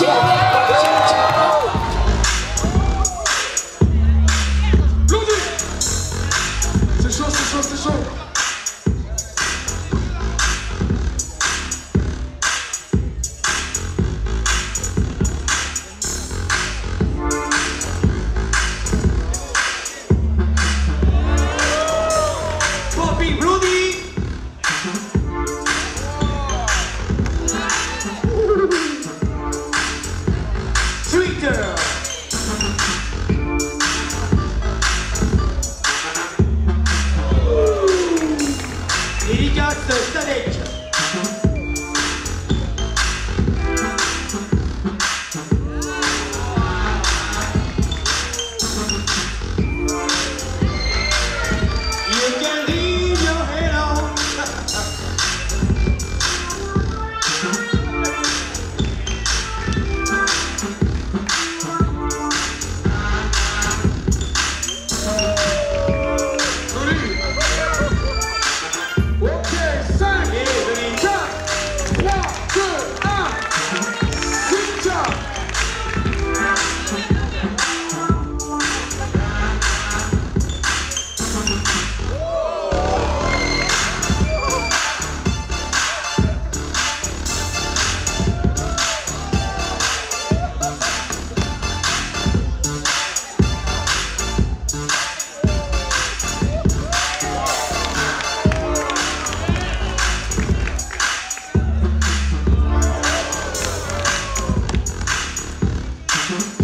si Mm-hmm.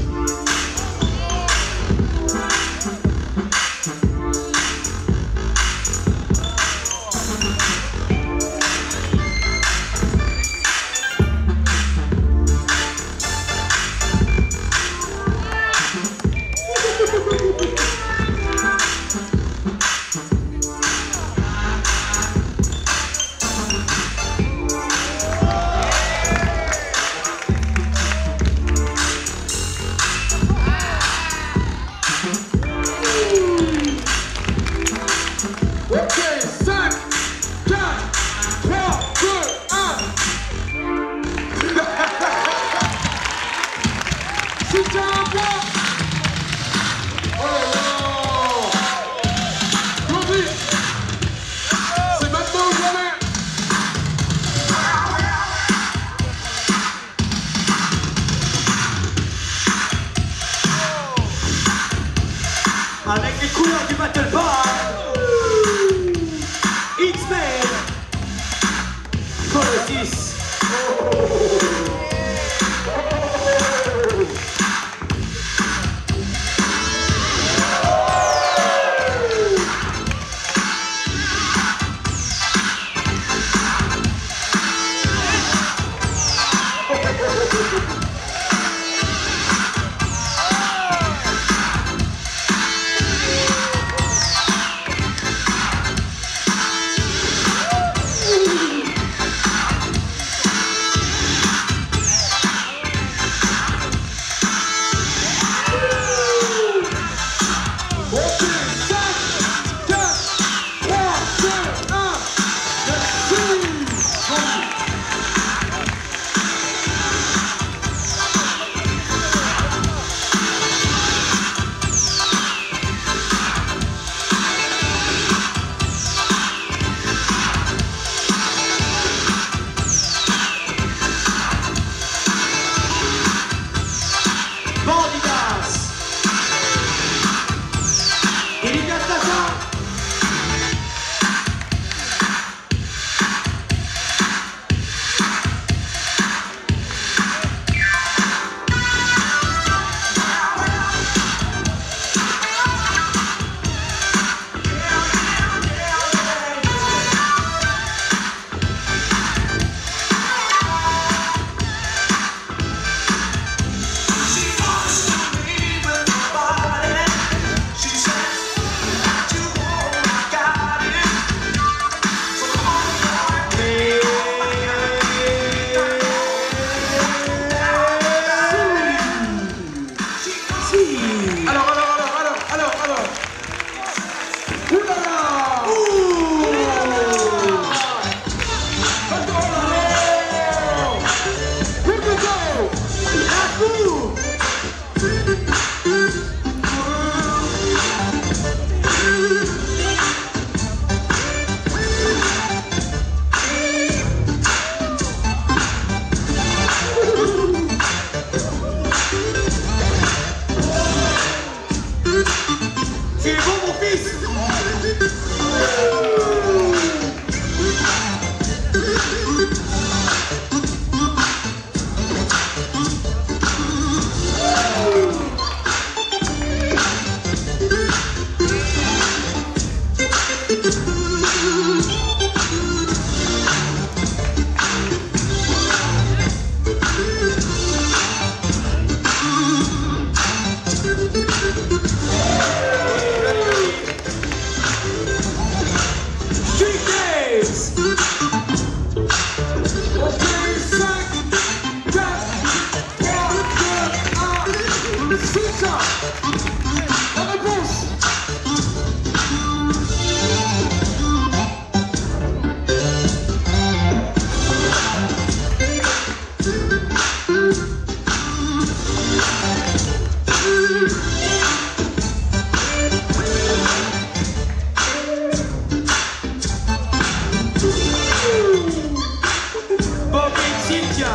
Bobby Chicha.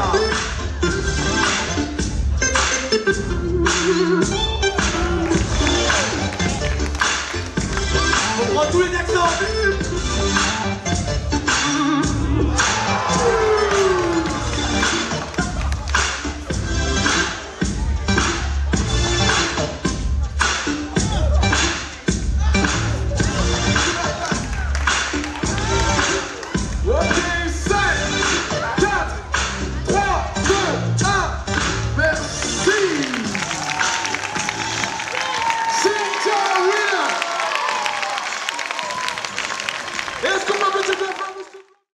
On prend tous les accents.